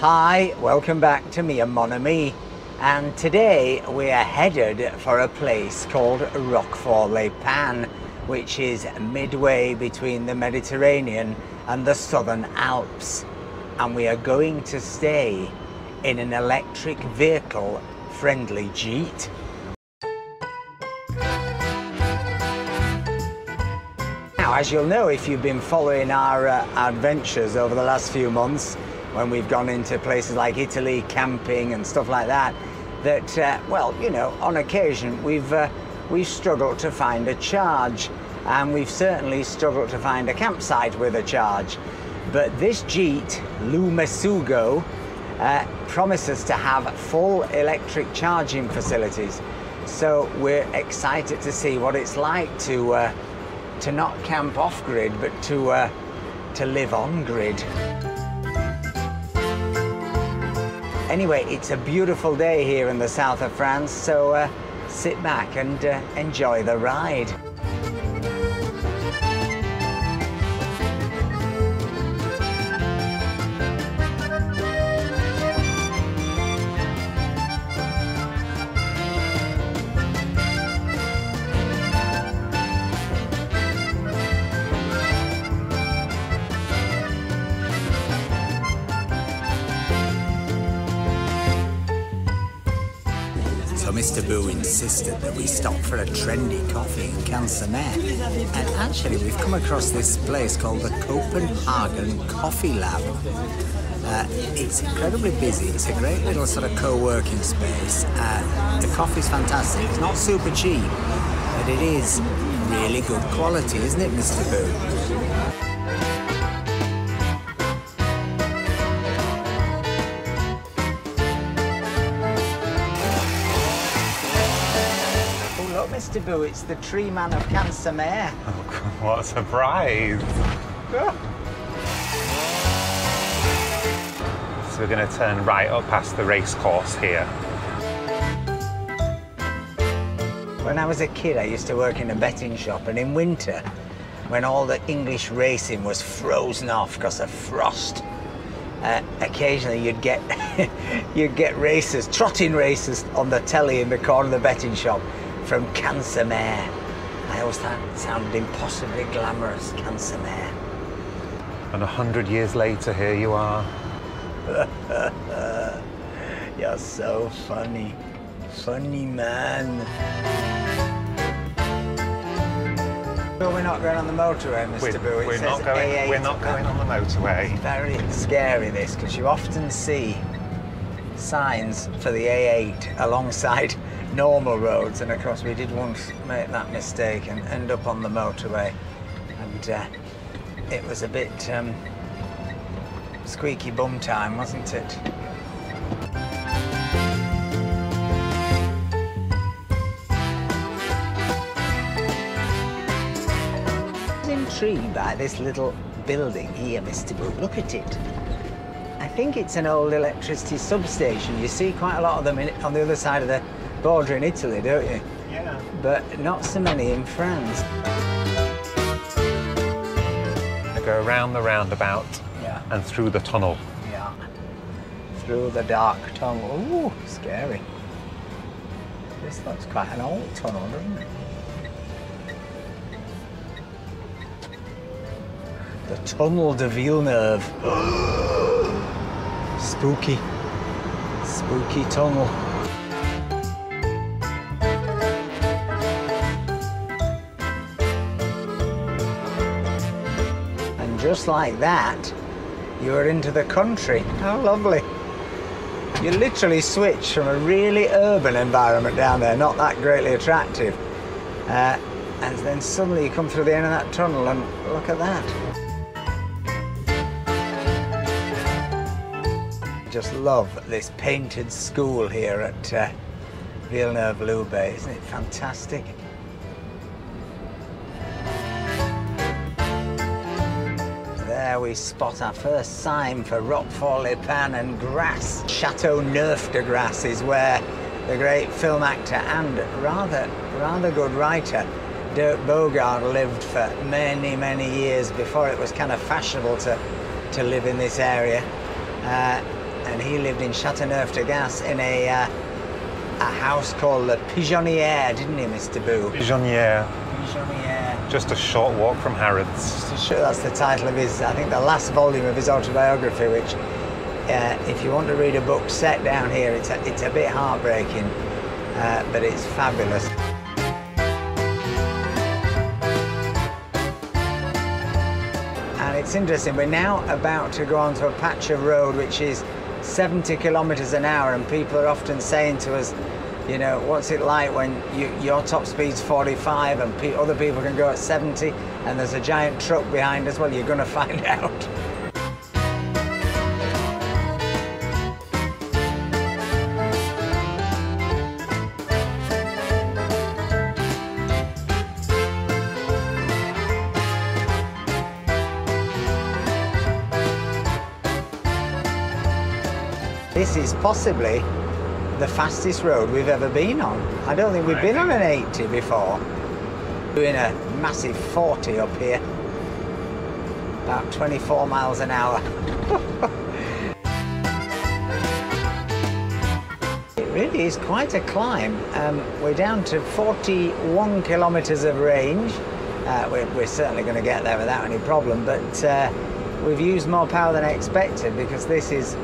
Hi, welcome back to me and Mon Ami. And today we are headed for a place called Roquefort Les Pins, which is midway between the Mediterranean and the Southern Alps. And we are going to stay in an electric vehicle friendly gîte. Now, as you'll know if you've been following our uh, adventures over the last few months, when we've gone into places like Italy, camping and stuff like that, that, uh, well, you know, on occasion we've, uh, we've struggled to find a charge and we've certainly struggled to find a campsite with a charge. But this gîte, Lumesugo, uh, promises to have full electric charging facilities. So we're excited to see what it's like to, uh, to not camp off grid, but to, uh, to live on grid. Anyway, it's a beautiful day here in the south of France, so uh, sit back and uh, enjoy the ride. Boo insisted that we stop for a trendy coffee in Cagnes-sur-Mer. And actually we've come across this place called the Copenhagen Coffee Lab. Uh, it's incredibly busy. It's a great little sort of co-working space. Uh, the coffee's fantastic. It's not super cheap, but it is really good quality, isn't it, Mr. Boo? Oh, look, Mr. Boo, it's the tree man of Cagnes-sur-Mer. What a surprise! so we're going to turn right up past the race course here. When I was a kid, I used to work in a betting shop, and in winter, when all the English racing was frozen off because of frost, uh, occasionally you'd get you'd get races, trotting races on the telly in the corner of the betting shop from Cagnes-sur-Mer. I always thought it sounded impossibly glamorous, Cagnes-sur-Mer. And a hundred years later, here you are. You're so funny, funny man. Well, we're not going on the motorway, Mr. We're, Boo. It we're not going. A8 We're not going on the motorway. very scary this because you often see signs for the A8 alongside normal roads and of course we did once make that mistake and end up on the motorway and uh, it was a bit um, squeaky bum time wasn't it intrigued by this little building here, Mr. Boo. Look at it. I think it's an old electricity substation. You see quite a lot of them in, on the other side of the border in Italy, don't you? Yeah. But not so many in France. I go around the roundabout Yeah. and through the tunnel. Yeah. Through the dark tunnel. Ooh, scary. This looks quite an old tunnel, doesn't it? The Tunnel de Villeneuve. Spooky. Spooky tunnel. Just like that, you're into the country. How lovely. You literally switch from a really urban environment down there, not that greatly attractive, uh, and then suddenly you come through the end of that tunnel and look at that. Just love this painted school here at uh, Villeneuve-Loubet. Isn't it fantastic? We spot our first sign for Roquefort Les Pins and Grasse. Chateau Neuf de Grasse is where the great film actor and rather, rather good writer Dirk Bogarde lived for many, many years before it was kind of fashionable to, to live in this area. Uh, and he lived in Chateauneuf-de-Grasse in a uh, a house called the Pigeonnière, didn't he, Mr. Boo? Pigeonnière, Pigeonnière. Just a short walk from Harrods. Show that's the title of his, I think, the last volume of his autobiography. Which, uh, if you want to read a book set down here, it's a, it's a bit heartbreaking, uh, but it's fabulous. And it's interesting, we're now about to go onto a patch of road which is 70 kilometres an hour, and people are often saying to us, you know, what's it like when you, your top speed's 45 and pe- other people can go at 70 and there's a giant truck behind us? Well, you're going to find out. This is possibly the fastest road we've ever been on. I don't think we've been on an 80 before. Doing a massive 40 up here, about 24 miles an hour. it really is quite a climb. Um, we're down to 41 kilometres of range. Uh, we're, we're certainly going to get there without any problem, but uh, we've used more power than I expected because this is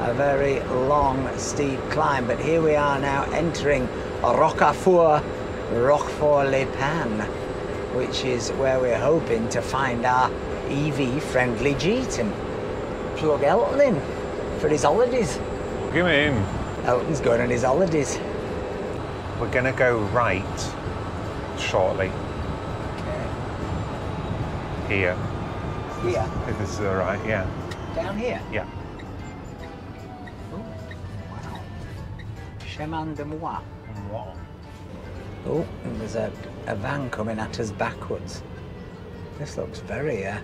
a very long, steep climb. But here we are now entering Rocafort, Roquefort-les-Pins, which is where we're hoping to find our EV-friendly gîte and plug Elton in for his holidays. Give me in. Elton's going on his holidays. We're going to go right shortly here. Here, If this is all right, yeah. down here. Yeah. Chemin de Moi. Oh, and there's a, a van coming at us backwards. This looks very uh,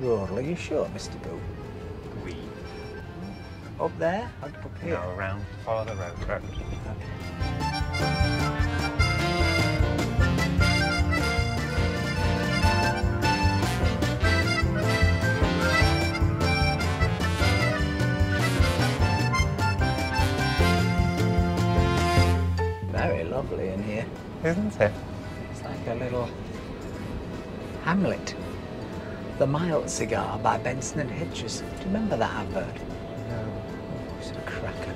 rural. Are you sure, Mr. Boo? We Up there? Up here? go around, follow the road. road. Okay. Lovely in here. Isn't it? It's like a little Hamlet. The Mild Cigar by Benson and Hedges. Do you remember that advert? No. It's a cracker.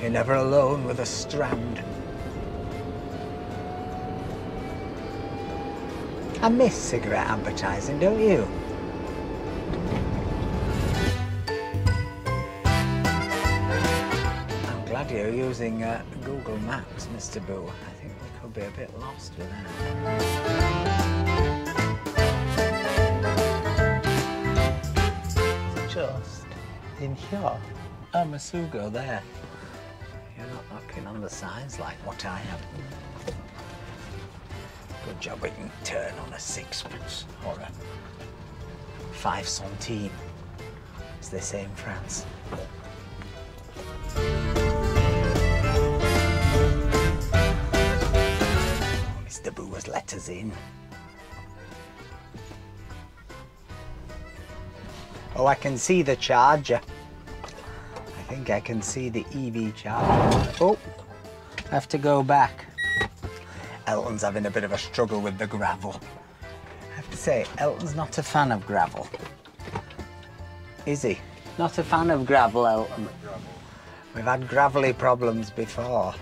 You're never alone with a strand. I miss cigarette advertising, don't you? Using uh, Google Maps, Mr. Boo. I think we could be a bit lost with that. Just in here. Oh, Messugo there. You're not looking on the signs like what I am. Good job we can turn on a sixpence or a five centime, as they say in France. Boo has let us in. Oh, I can see the charger. I think I can see the EV charger. Oh, I have to go back. Elton's having a bit of a struggle with the gravel. I have to say, Elton's not a fan of gravel. Is he? Not a fan of gravel, Elton. We've had gravelly problems before.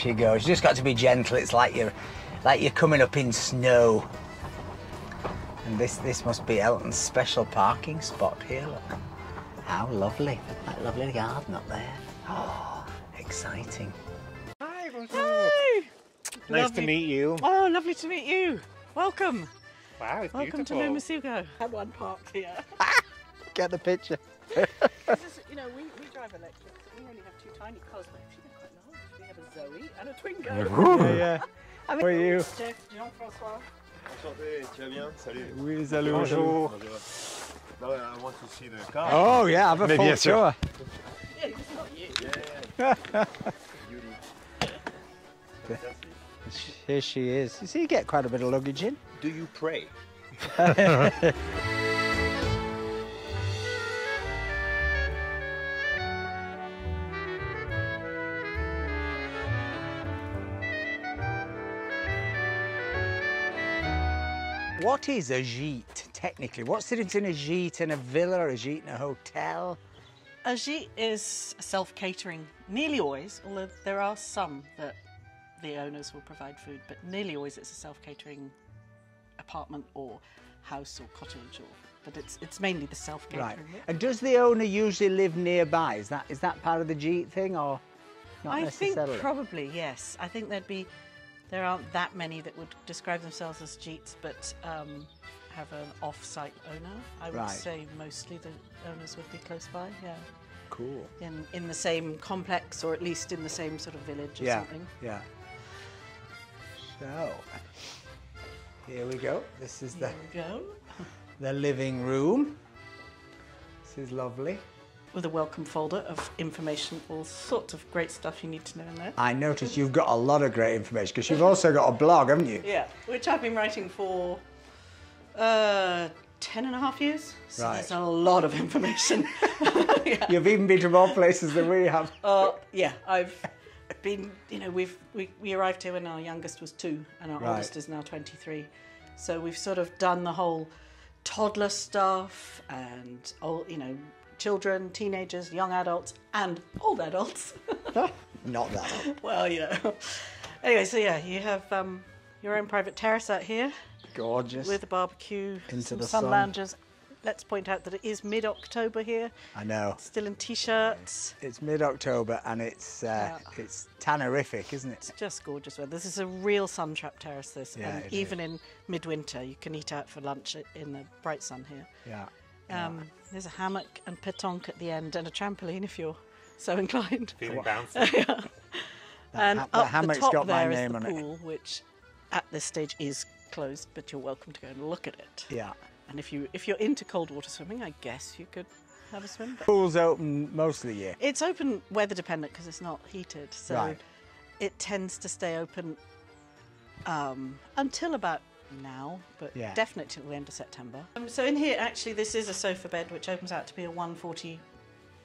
She goes. You just got to be gentle. It's like you're like you're coming up in snow. And this this must be Elton's special parking spot here. Look. How lovely. That lovely garden up there. Oh, exciting. Hi, Hi. Nice Lovely- to meet you. Oh, lovely to meet you. Welcome. Wow, it's Welcome beautiful. to Lou Messugo. Had one parked here. Get the picture. this is, you know, we, we drive electric, so we only have two tiny cars, but have a Zoe and a Twingo. Yeah, yeah. I How are you? Jeff, Jean-François. Enchanté, tu vas bien Salut. Oui, salut. Bonjour. No, I want to see the car. Oh yeah, have a Mais full bien sûr. tour. Yeah, it's not you. Yuri. Here she is. You see, you get quite a bit of luggage in. Do you pray? What is a gîte, technically? What's the difference in a gîte and a villa or a gîte and a hotel? A gîte is self-catering, nearly always, although there are some that the owners will provide food, but nearly always it's a self-catering apartment or house or cottage or but it's it's mainly the self-catering. Right. And does the owner usually live nearby? Is that is that part of the gîte thing or not I think probably yes. I think there'd be there aren't that many that would describe themselves as gîtes, but um, have an off-site owner. I would Right. say mostly the owners would be close by. Yeah, cool. in in the same complex or at least in the same sort of village or Yeah. something. Yeah. So here we go. This is the we go. the living room. This is lovely. With a welcome folder of information, all sorts of great stuff you need to know in there. I noticed you've got a lot of great information because you've also got a blog, haven't you? Yeah, which I've been writing for uh, 10 and a half years. So Right. there's a lot of information. yeah. You've even been to more places than we have. Uh, yeah, I've been, you know, we've, we, we arrived here when our youngest was two and our Right. oldest is now 23. So we've sort of done the whole toddler stuff and, all, you know, children, teenagers, young adults, and old adults. Not that. well, you know. Anyway, so yeah, you have um, your own private terrace out here. Gorgeous. with a barbecue, Into some the sun, sun. loungers. Let's point out that it is mid-October here. I know. Still in t-shirts. It's mid-October and it's uh, Yeah. it's tannerific, isn't it? It's just gorgeous weather. This is a real sun trap terrace. This, Yeah, and even in midwinter, you can eat out for lunch in the bright sun here. Yeah. Um, there's a hammock and petanque at the end, and a trampoline if you're so inclined. Feeling bouncy. and ha- up that hammock's the top got my there is name the on it. pool, which at this stage is closed, but you're welcome to go and look at it. Yeah. And if you if you're into cold water swimming, I guess you could have a swim. But Pool's open most of the year. It's open weather dependent because it's not heated, so Right. it tends to stay open um, until about now, but Yeah. definitely till the end of September. Um, so in here, actually, this is a sofa bed which opens out to be a 140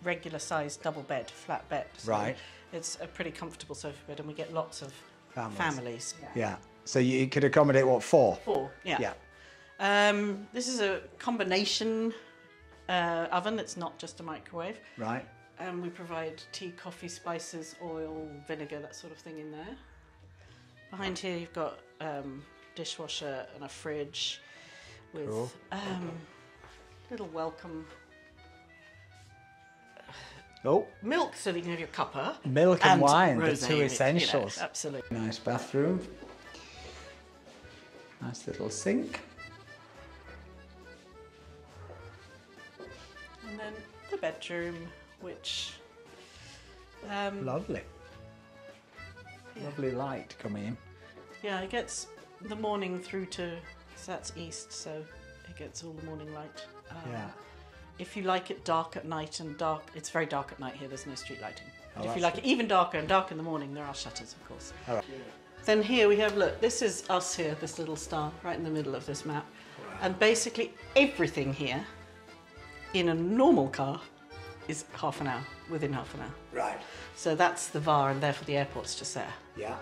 regular sized double bed, flat bed. So Right. It's a pretty comfortable sofa bed, and we get lots of Families. families. Yeah. So you could accommodate what four? Four, yeah. Yeah. Um, this is a combination uh, oven. It's not just a microwave. Right. And we provide tea, coffee, spices, oil, vinegar, that sort of thing in there. Behind here, you've got um, dishwasher and a fridge with Cool. um, little welcome Oh, milk so that you can have your cuppa. Milk and wine, the two with, you know, essentials. absolutely. nice bathroom. Nice little sink. And then the bedroom, which um, Lovely. Lovely light coming in. Yeah, it gets the morning through to, so that's east, so it gets all the morning light. Um, Yeah. If you like it dark at night and dark, it's very dark at night here, there's no street lighting. But if Oh, you like it even darker and dark in the morning, there are shutters, of course. All right. Then here we have, look, this is us here, this little star right in the middle of this map. And basically everything here in a normal car is half an hour, within half an hour. Right. So that's the VAR and therefore the airport's just there. Yeah.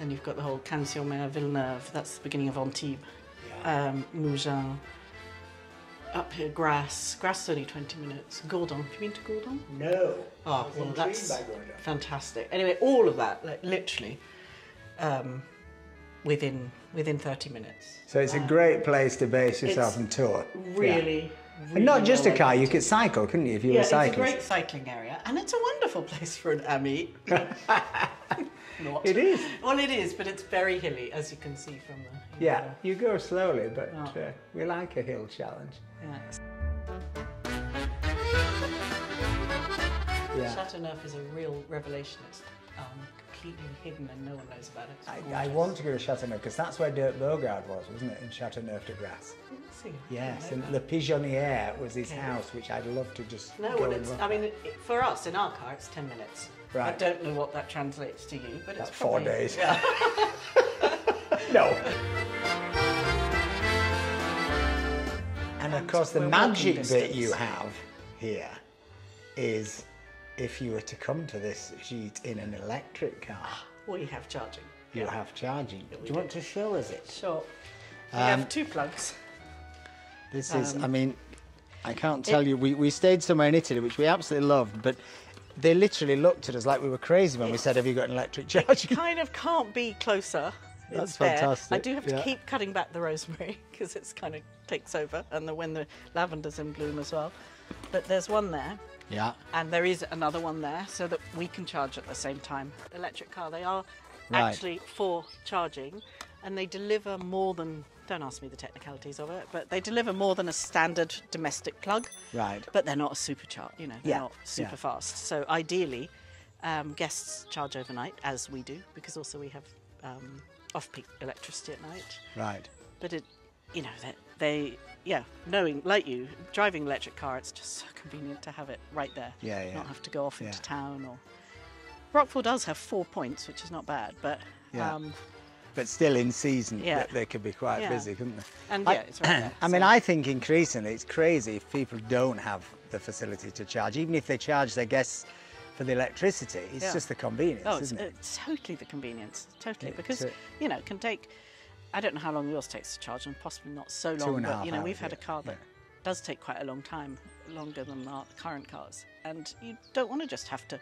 Then you've got the whole Cagnes-sur-Mer, Villeneuve, that's the beginning of Antibes, um, Mougins. Up here. Grasse is only 20 minutes. Gourdon. Have you been to Gourdon? No. Oh, well, that's fantastic. Anyway, all of that, like literally, um, within within 30 minutes. So it's a great place to base yourself and tour. Really, And not really just a car, you could cycle, couldn't you, if you Yeah, were cycling? it's a great cycling area, and it's a wonderful place for an ami. Not. It is. Well, it is, but it's very hilly, as you can see from the. Yeah, you go slowly, but Oh. uh, we like a hill challenge. yeah. Yeah. Chateauneuf is a real revelation. It's um, completely hidden and no one knows about it. I, I want to go to Chateauneuf because that's where Dirk Bogarde was, wasn't it? In Chateauneuf de Grasse. See. Yes, and don't Le Pigeonnier was his Okay. house, which I'd love to just that. No, go well, it's. I mean, it- for us in our car, it's ten minutes. I don't know what that translates to you, but it's About four probably- days. Yeah. No. And of course, the magic bit distance. you have here is if you were to come to this gîte in an electric car, we have charging. you Yeah. have charging. Do we you want to show us it? Sure. We Um, have two plugs. This is, Um, I mean, I can't tell you, we, we stayed somewhere in Italy, which we absolutely loved, but they literally looked at us like we were crazy when we said, Have you got an electric charging? Kind of can't be closer. That's there. I do have to yeah. keep cutting back the rosemary because it's kind of takes over, and the, when the lavender's in bloom as well. But there's one there, Yeah. and there is another one there, so that we can charge at the same time. Electric car, they are Right. actually for charging, and they deliver more than. Don't ask me the technicalities of it, but they deliver more than a standard domestic plug. Right. But they're not a supercharge, you know, they're Yeah, not super yeah. fast. So ideally, um, guests charge overnight, as we do, because also we have um, off-peak electricity at night. Right. But it, you know, they, they, yeah, knowing like you, driving electric car, it's just so convenient to have it right there. Yeah, yeah. Not have to go off into Yeah. town or. Rockville does have four points, which is not bad, but Yeah. um, But still in season, Yeah. they, they could be quite Yeah. busy, couldn't they? and I- yeah, it's right there. I mean, I think increasingly it's crazy if people don't have the facility to charge, even if they charge their guests for the electricity. It's Yeah. just the convenience, Oh, isn't it? it's totally the convenience, totally. It- because it- you know, it can take. I don't know how long yours takes to charge, and possibly not so Two long. and a but half you know, we've hours, had a car that does take quite a long time, longer than our current cars, and you don't want to just have to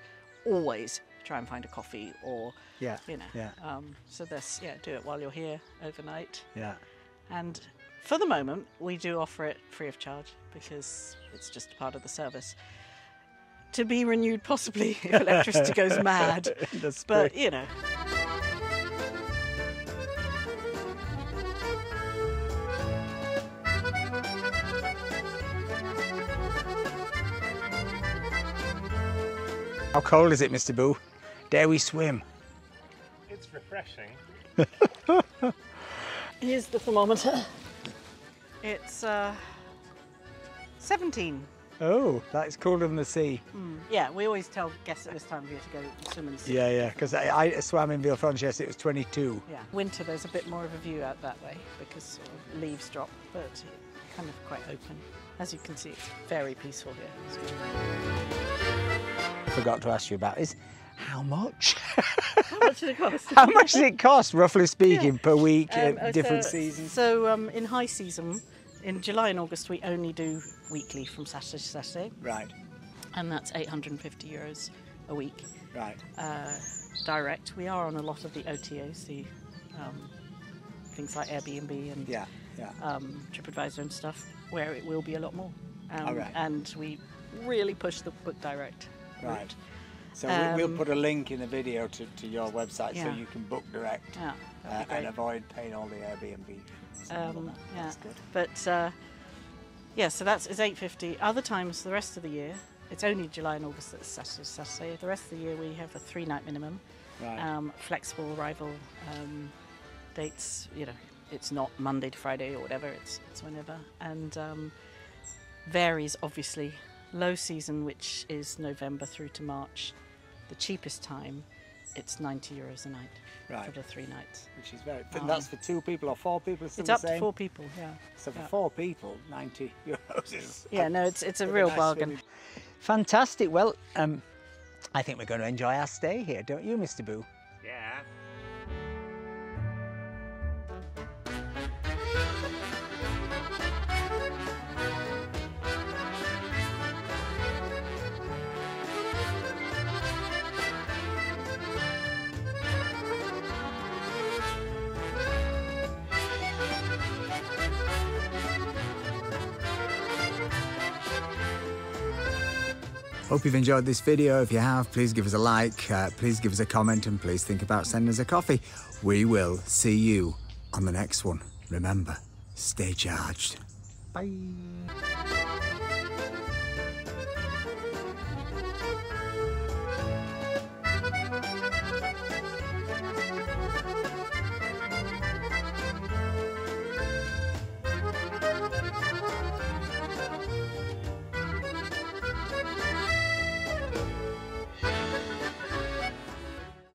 always try and find a coffee or Yeah, you know. yeah. Um, so this, yeah, do it while you're here overnight, Yeah. and for the moment, we do offer it free of charge because it's just part of the service. To be renewed, possibly if electricity goes mad. But you know, How cold is it, Mr. Boo? Dare we swim? It's refreshing. here's the thermometer. It's uh, 17. Oh, that's colder than the sea. Yeah, we always tell guests at this time of year to go swim in the sea. Yeah, yeah, because I, I swam in Villefranches, it was 22. Yeah. Winter, there's a bit more of a view out that way because sort of leaves drop, but kind of quite open. As you can see, it's very peaceful here. It's. Forgot to ask you about is how much? How much did it cost? how much does it cost, roughly speaking, per week, Um, at different so, seasons? So um, in high season, in July and August, we only do weekly from Saturday to Saturday, Right, and that's 850 euros a week. right. uh, direct. We are on a lot of the OTAs, the um, things like Airbnb and Yeah, yeah. um, TripAdvisor and stuff, where it will be a lot more. Um, All right. And we really push the book direct. Right. route. So we- we'll Um, put a link in the video to, to your website so you can book direct Yeah, uh, and avoid paying all the Airbnb. fees and all Um, yeah, That's good. but uh, yeah, so that's is 850. Other times, the rest of the year, it's only July and August that's Saturday Saturday. The rest of the year, we have a three-night minimum. Right. um, flexible arrival um, dates. You know, it's not Monday to Friday or whatever. It's it's whenever, and um, varies obviously. Low season, which is November through to March, the cheapest time, it's 90 euros a night for the three nights. Which is very. um, that's for two people or four people. It's, still It's the up to four people. Yeah. So for yeah. four people, 90 euros is. Yeah, no, it's it's a With real nice bargain. swimming. Fantastic. Well, um, I think we're going to enjoy our stay here, don't you, Mr. Boo? Hope you've enjoyed this video. If you have, please give us a like, uh, please give us a comment, and please think about sending us a coffee. We will see you on the next one. Remember, stay charged. Bye.